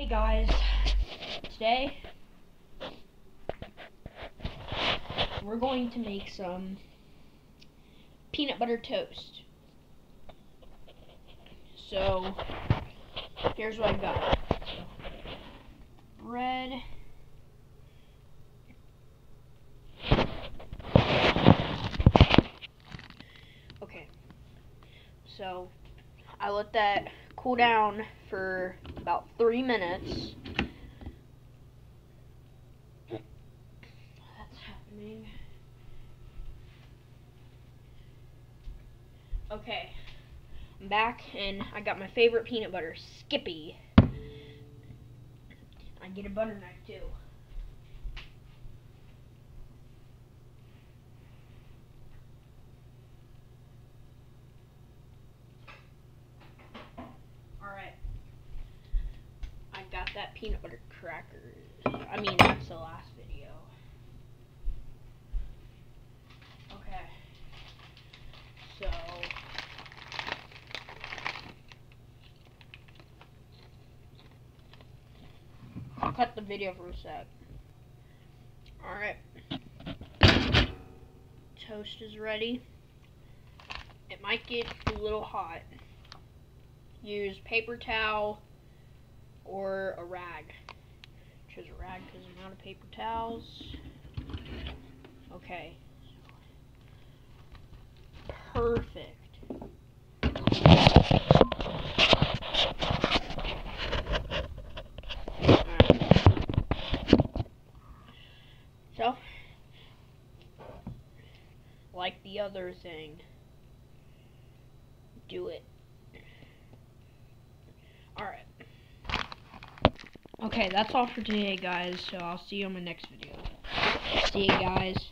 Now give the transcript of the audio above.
Hey guys, today we're going to make some peanut butter toast. So here's what I've got. Bread. Okay. So I let that cool down for about three minutes. That's happening. Okay. I'm back and I got my favorite peanut butter, Skippy. I get a butter knife too. Alright. I got that peanut butter crackers. I mean, that's the last video. Okay. So. I'll cut the video for a sec. Alright. Toast is ready. It might get a little hot. Use paper towel or a rag. Choose a rag because I'm out of paper towels. Okay. Perfect. So, like the other thing, do it. Alright. Okay, that's all for today, guys. So I'll see you on my next video. See you guys.